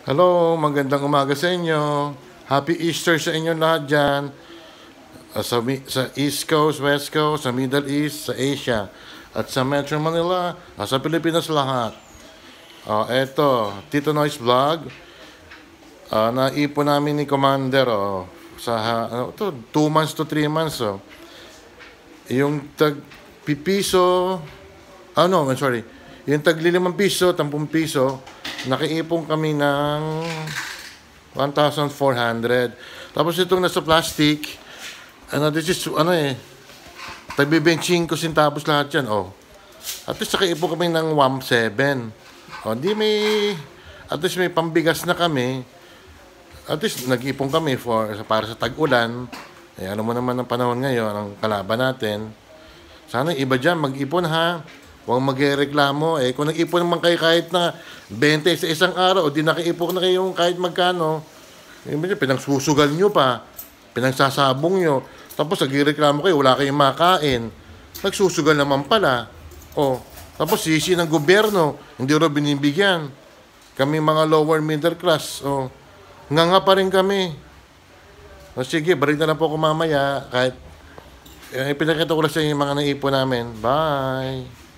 Hello, magandang umaga sa inyo. Happy Easter sa inyo lahat dyan. Ah, Sa, sa East Coast, West Coast, sa Middle East, sa Asia, at sa Metro Manila, at sa Pilipinas lahat. Ah, eto, Tito Noise Vlog. Ah, naipon namin ni Commander, oh, sa, ano, 2 months to 3 months, oh. Yung tag pipiso, ah no, I'm sorry. Yung tag limang piso, 10 piso, nakiipon kami ng 1,400. Tapos itong nasa plastic, ano, this is, ano eh, tagbibenching ko centavos lahat yan, oh. At least nakaipon kami ng 1,700. Oh, di may, at least may pambigas na kami. At least nag-ipon kami for, para sa tag-ulan. Eh, alam mo naman ang panahon ngayon, ang kalaban natin. Sana iba dyan, mag-ipon ha. Huwag magreklamo. Eh, kung nag-ipon naman kayo kahit na 20 sa isang araw, o di nakaipon na kayo kahit magkano, eh, pinagsusugal nyo pa, pinagsasabong nyo, tapos nagreklamo kayo, wala kayong makain. Nagsusugal naman pala. O, tapos sisi ng gobyerno, hindi rin binibigyan. Kami mga lower middle class, o, nga nga pa rin kami. O sige, balik na lang po ako mamaya, kahit, eh, pinakita ko lang sa inyo yung mga naipon namin. Bye!